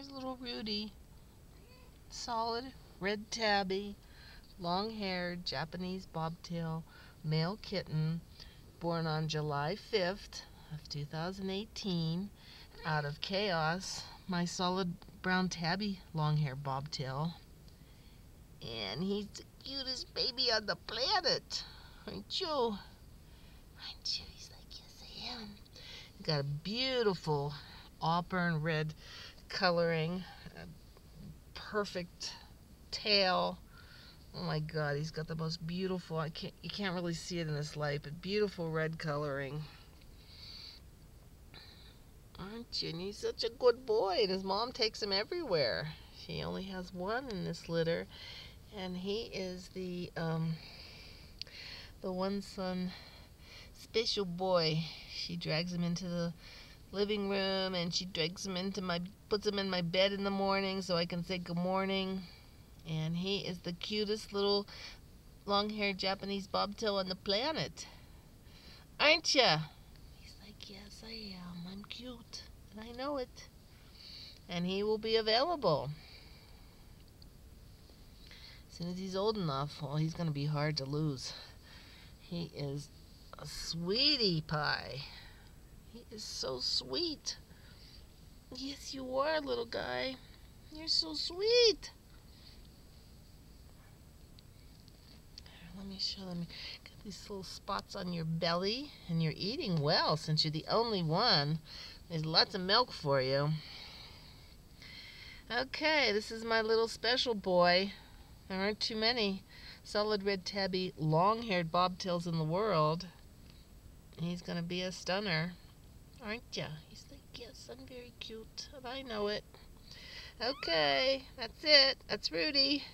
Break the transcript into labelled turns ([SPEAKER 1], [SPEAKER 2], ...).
[SPEAKER 1] There's little Rudy. Solid red tabby, long-haired Japanese bobtail male kitten, born on July 5th of 2018 out of Chaos, my solid brown tabby long-hair bobtail. And he's the cutest baby on the planet. Aren't you? Aren't you? He's like, yes I am. He's got a beautiful auburn red coloring, perfect tail. Oh my god, he's got the most beautiful, I can't, you can't really see it in this light, but beautiful red coloring. Aren't you? And he's such a good boy, and his mom takes him everywhere. She only has one in this litter, and he is the, um, the one son special boy. She drags him into the living room and she drags him into my puts him in my bed in the morning so I can say good morning. And he is the cutest little long-haired Japanese bobtail on the planet. Aren't ya? He's like yes I am. I'm cute. And I know it. And he will be available. As soon as he's old enough well he's gonna be hard to lose. He is a sweetie pie he is so sweet. Yes, you are, little guy. You're so sweet. Let me show them. Got these little spots on your belly, and you're eating well since you're the only one. There's lots of milk for you. Okay, this is my little special boy. There aren't too many solid red tabby long-haired bobtails in the world. He's going to be a stunner. Aren't ya? He's like, yes, I'm very cute, I know it. Okay, that's it. That's Rudy.